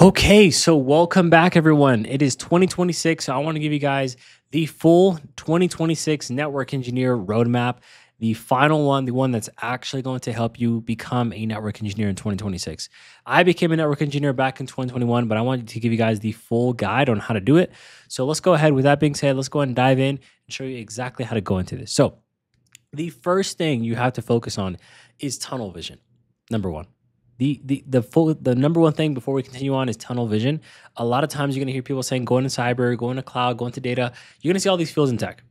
Okay, so welcome back, everyone. It is 2026. So I want to give you guys the full 2026 network engineer roadmap, the final one, the one that's actually going to help you become a network engineer in 2026. I became a network engineer back in 2021, but I wanted to give you guys the full guide on how to do it. So let's go ahead. With that being said, let's go ahead and dive in and show you exactly how to go into this. So, the first thing you have to focus on is tunnel vision. Number one the the the full the number one thing before we continue on is tunnel vision. A lot of times you're gonna hear people saying go into cyber, go into cloud, go into data. You're gonna see all these fields in tech.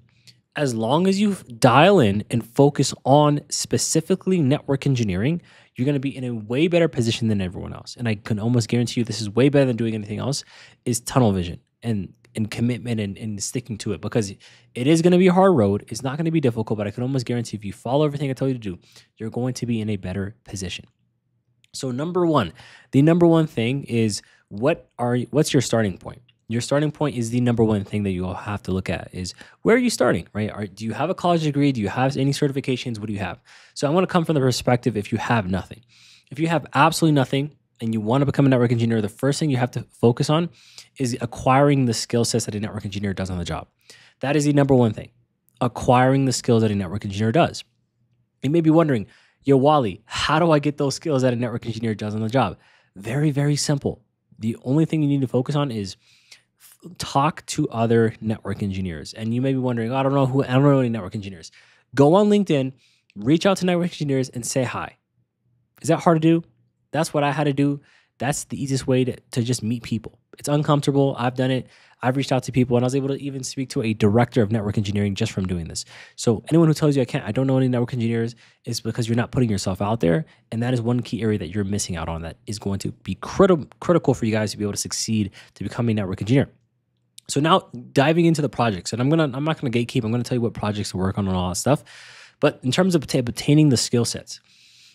As long as you dial in and focus on specifically network engineering, you're going to be in a way better position than everyone else. And I can almost guarantee you this is way better than doing anything else is tunnel vision and and commitment and, and sticking to it because it is going to be a hard road. It's not going to be difficult, but I can almost guarantee if you follow everything I tell you to do, you're going to be in a better position. So number one, the number one thing is what are what's your starting point? Your starting point is the number one thing that you'll have to look at is where are you starting, right? Are, do you have a college degree? Do you have any certifications? What do you have? So I want to come from the perspective if you have nothing. If you have absolutely nothing and you want to become a network engineer, the first thing you have to focus on is acquiring the skill sets that a network engineer does on the job. That is the number one thing. Acquiring the skills that a network engineer does. You may be wondering, Yo, Wali, how do I get those skills that a network engineer does on the job? Very, very simple. The only thing you need to focus on is talk to other network engineers. And you may be wondering, oh, I don't know who, I don't know any network engineers. Go on LinkedIn, reach out to network engineers and say hi. Is that hard to do? That's what I had to do. That's the easiest way to, to just meet people. It's uncomfortable. I've done it. I've reached out to people and I was able to even speak to a director of network engineering just from doing this. So anyone who tells you I can't, I don't know any network engineers is because you're not putting yourself out there. And that is one key area that you're missing out on that is going to be critical critical for you guys to be able to succeed to become a network engineer. So now diving into the projects, and I'm gonna I'm not gonna gatekeep. I'm gonna tell you what projects to work on and all that stuff. But in terms of obtaining the skill sets,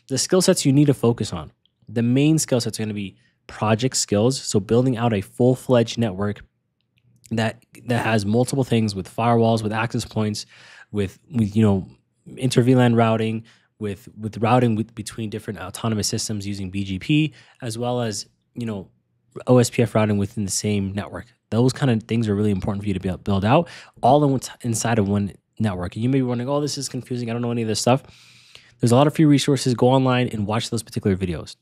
the skill sets you need to focus on, the main skill sets are gonna be project skills. So building out a full fledged network that that has multiple things with firewalls, with access points, with with you know inter VLAN routing, with with routing with, between different autonomous systems using BGP, as well as you know OSPF routing within the same network. Those kind of things are really important for you to be build out all in inside of one network. And you may be wondering, oh, this is confusing. I don't know any of this stuff. There's a lot of free resources. Go online and watch those particular videos.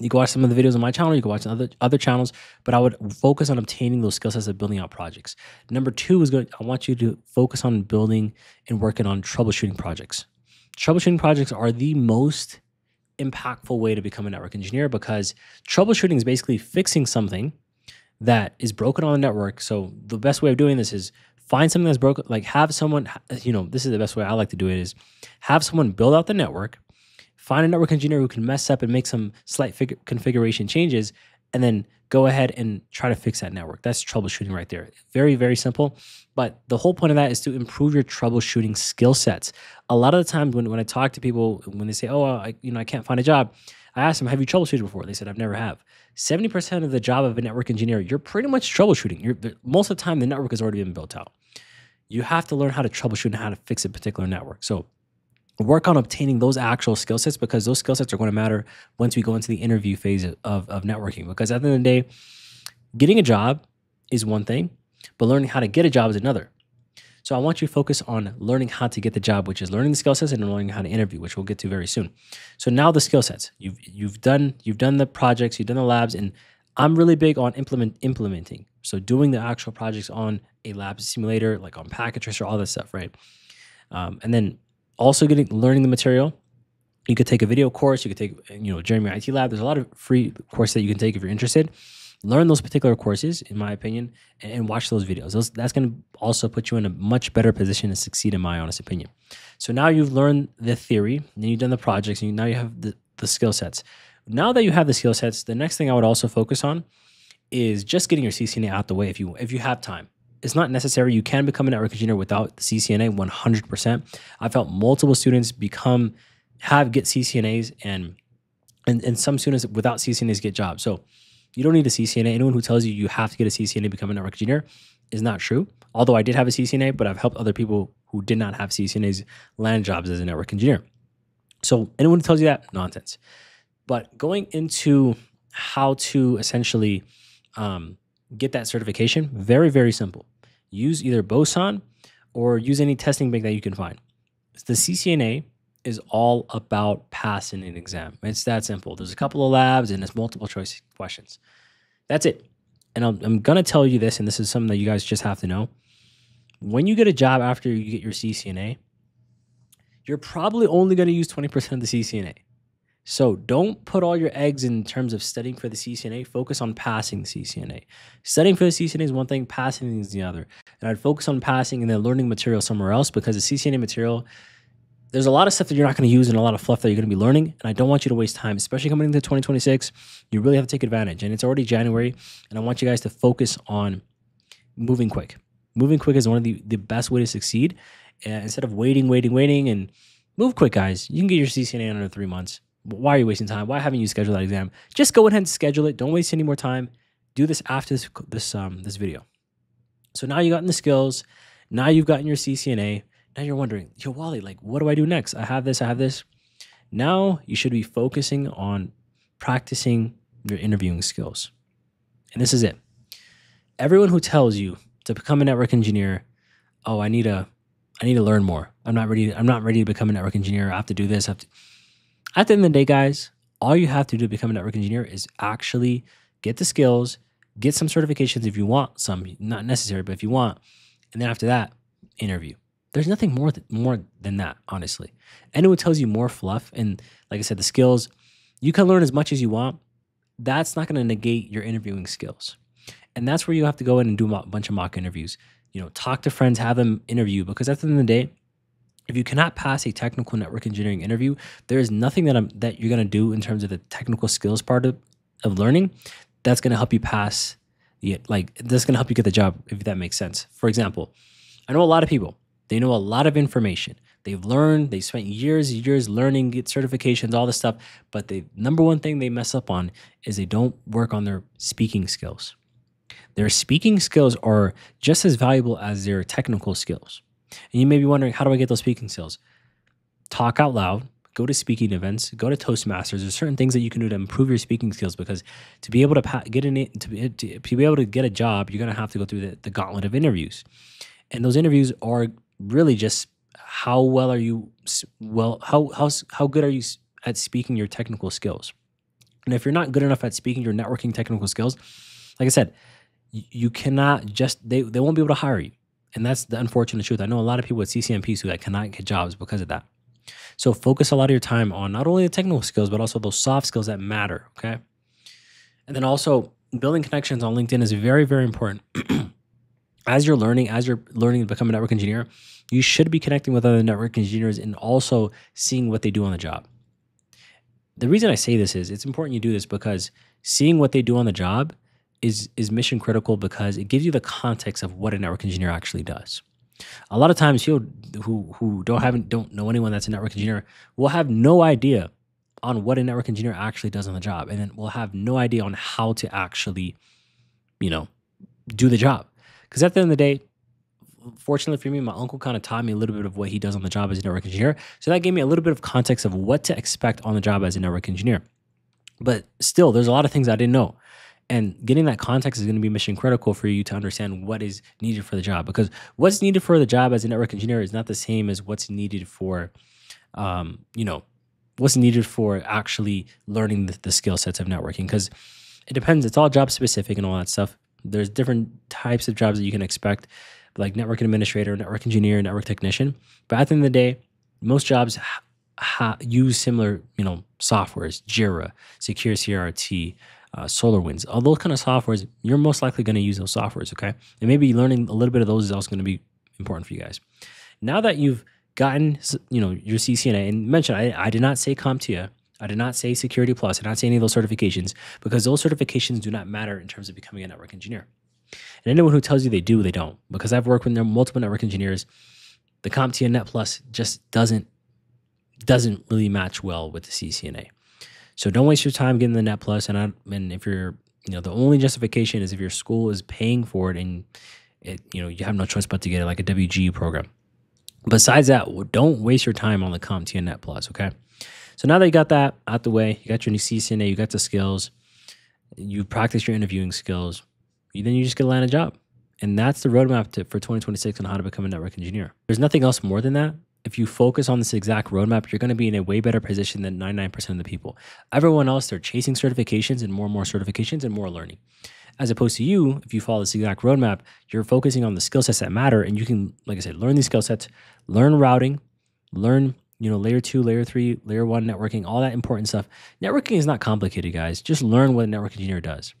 You can watch some of the videos on my channel. You can watch other other channels, but I would focus on obtaining those skill sets of building out projects. Number two is good. I want you to focus on building and working on troubleshooting projects. Troubleshooting projects are the most impactful way to become a network engineer because troubleshooting is basically fixing something that is broken on the network. So the best way of doing this is find something that's broken, like have someone, you know, this is the best way I like to do it is have someone build out the network find a network engineer who can mess up and make some slight fig- configuration changes, and then go ahead and try to fix that network. That's troubleshooting right there. Very, very simple. But the whole point of that is to improve your troubleshooting skill sets. A lot of the times when, when I talk to people, when they say, oh, I, you know, I can't find a job, I ask them, have you troubleshooted before? They said, I've never have. 70% of the job of a network engineer, you're pretty much troubleshooting. You're, most of the time, the network has already been built out. You have to learn how to troubleshoot and how to fix a particular network. So work on obtaining those actual skill sets because those skill sets are going to matter once we go into the interview phase of, of networking. Because at the end of the day, getting a job is one thing, but learning how to get a job is another. So I want you to focus on learning how to get the job, which is learning the skill sets and learning how to interview, which we'll get to very soon. So now the skill sets. You've you've done you've done the projects, you've done the labs, and I'm really big on implement implementing. So doing the actual projects on a lab simulator, like on Packet Tracer, all that stuff, right? Um, and then also getting learning the material. You could take a video course. You could take, you know, Jeremy IT Lab. There's a lot of free courses that you can take if you're interested. Learn those particular courses, in my opinion, and watch those videos. Those, that's going to also put you in a much better position to succeed, in my honest opinion. So now you've learned the theory, and you've done the projects, and you, now you have the, the skill sets. Now that you have the skill sets, the next thing I would also focus on is just getting your CCNA out the way if you if you have time it's not necessary. You can become a network engineer without the CCNA 100%. I've helped multiple students become, have get CCNAs and, and, and some students without CCNAs get jobs. So you don't need a CCNA. Anyone who tells you you have to get a CCNA to become a network engineer is not true. Although I did have a CCNA, but I've helped other people who did not have CCNAs land jobs as a network engineer. So anyone who tells you that, nonsense. But going into how to essentially um, get that certification, very, very simple. Use either Boson or use any testing bank that you can find. The CCNA is all about passing an exam. It's that simple. There's a couple of labs and it's multiple choice questions. That's it. And I'm, I'm going to tell you this, and this is something that you guys just have to know. When you get a job after you get your CCNA, you're probably only going to use 20% of the CCNA. So don't put all your eggs in terms of studying for the CCNA. Focus on passing the CCNA. Studying for the CCNA is one thing, passing is the other. And I'd focus on passing and then learning material somewhere else because the CCNA material, there's a lot of stuff that you're not going to use and a lot of fluff that you're going to be learning. And I don't want you to waste time, especially coming into 2026. You really have to take advantage. And it's already January. And I want you guys to focus on moving quick. Moving quick is one of the, the best way to succeed. Instead of waiting, waiting, waiting, and move quick, guys. You can get your CCNA in under three months why are you wasting time? Why haven't you scheduled that exam? Just go ahead and schedule it. Don't waste any more time. Do this after this this um this video. So now you've gotten the skills. Now you've gotten your CCNA. Now you're wondering, yo, Wali, like, what do I do next? I have this, I have this. Now you should be focusing on practicing your interviewing skills. And this is it. Everyone who tells you to become a network engineer, oh, I need a I need to learn more. I'm not ready. I'm not ready to become a network engineer. I have to do this. I have to at the end of the day, guys, all you have to do to become a network engineer is actually get the skills, get some certifications if you want some, not necessary, but if you want. And then after that, interview. There's nothing more th- more than that, honestly. Anyone tells you more fluff and like I said, the skills, you can learn as much as you want. That's not going to negate your interviewing skills. And that's where you have to go in and do a bunch of mock interviews. You know, talk to friends, have them interview because at the end of the day, if you cannot pass a technical network engineering interview, there is nothing that I'm that you're gonna do in terms of the technical skills part of, of learning that's gonna help you pass the like that's gonna help you get the job if that makes sense. For example, I know a lot of people, they know a lot of information. They've learned, they spent years years learning, get certifications, all this stuff. But the number one thing they mess up on is they don't work on their speaking skills. Their speaking skills are just as valuable as their technical skills. And you may be wondering, how do I get those speaking skills? Talk out loud, go to speaking events, go to Toastmasters. There's certain things that you can do to improve your speaking skills because to be able to get in to be, to be able to get a job, you're going to have to go through the, the gauntlet of interviews. And those interviews are really just how well are you well how how how good are you at speaking your technical skills? And if you're not good enough at speaking your networking technical skills, like I said, you cannot just they they won't be able to hire you. And that's the unfortunate truth. I know a lot of people with CCNPs who that cannot get jobs because of that. So focus a lot of your time on not only the technical skills, but also those soft skills that matter. Okay. And then also building connections on LinkedIn is very, very important. as you're learning, as you're learning to become a network engineer, you should be connecting with other network engineers and also seeing what they do on the job. The reason I say this is it's important you do this because seeing what they do on the job is is mission critical because it gives you the context of what a network engineer actually does. A lot of times, people who who don't have don't know anyone that's a network engineer will have no idea on what a network engineer actually does on the job, and then will have no idea on how to actually, you know, do the job. Because at the end of the day, fortunately for me, my uncle kind of taught me a little bit of what he does on the job as a network engineer. So that gave me a little bit of context of what to expect on the job as a network engineer. But still, there's a lot of things I didn't know and getting that context is going to be mission critical for you to understand what is needed for the job because what's needed for the job as a network engineer is not the same as what's needed for um, you know what's needed for actually learning the, the skill sets of networking because it depends. It's all job specific and all that stuff. There's different types of jobs that you can expect like network administrator network engineer network technician. But at the end of the day most jobs use similar you know softwares jira secure crt uh, SolarWinds, all those kind of softwares, you're most likely going to use those softwares, okay? And maybe learning a little bit of those is also going to be important for you guys. Now that you've gotten, you know, your CCNA, and mention, I, I did not say CompTIA, I did not say Security Plus, I did not say any of those certifications because those certifications do not matter in terms of becoming a network engineer. And anyone who tells you they do, they don't. Because I've worked with multiple network engineers, the CompTIA Net Plus just doesn't doesn't really match well with the CCNA. So don't waste your time getting the Net Plus. And I, and if you're, you know, the only justification is if your school is paying for it and it, you know, you have no choice but to get it like a WGU program. Besides that, don't waste your time on the CompTIA Net Plus. Okay. So now that you got that out the way, you got your new CCNA, you got the skills. you practice your interviewing skills, then you just get land a job. And that's the roadmap to, for 2026 on how to become a network engineer. There's nothing else more than that. If you focus on this exact roadmap, you're going to be in a way better position than 99% of the people. Everyone else, they're chasing certifications and more and more certifications and more learning. As opposed to you, if you follow this exact roadmap, you're focusing on the skill sets that matter. And you can, like I said, learn these skill sets, learn routing, learn you know, layer two, layer three, layer one networking, all that important stuff. Networking is not complicated, guys. Just learn what a network engineer does.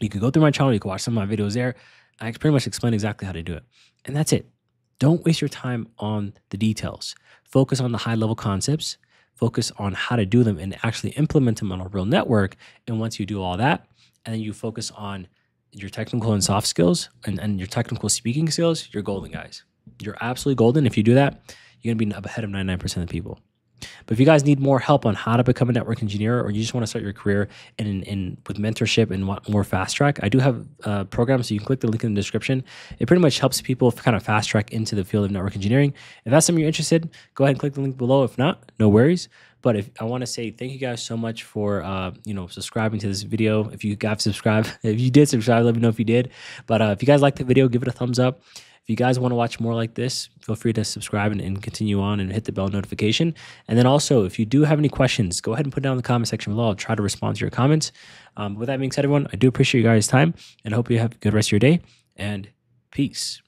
You can go through my channel, you can watch some of my videos there. I pretty much explain exactly how to do it. And that's it. Don't waste your time on the details. Focus on the high level concepts, focus on how to do them and actually implement them on a real network. And once you do all that, and then you focus on your technical and soft skills and, and your technical speaking skills, you're golden, guys. You're absolutely golden. If you do that, you're going to be ahead of 99% of the people. But if you guys need more help on how to become a network engineer, or you just want to start your career in, in with mentorship and want more fast track, I do have uh, programs. So you can click the link in the description. It pretty much helps people kind of fast track into the field of network engineering. If that's something you're interested, go ahead and click the link below. If not, no worries. But if I want to say thank you guys so much for uh, you know subscribing to this video. If you got subscribed, if you did subscribe, let me know if you did. But uh, if you guys like the video, give it a thumbs up. If you guys want to watch more like this, feel free to subscribe and, and, continue on and hit the bell notification. And then also, if you do have any questions, go ahead and put down in the comment section below. I'll try to respond to your comments. Um, with that being said, everyone, I do appreciate you guys' time and hope you have a good rest of your day and peace.